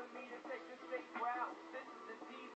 for me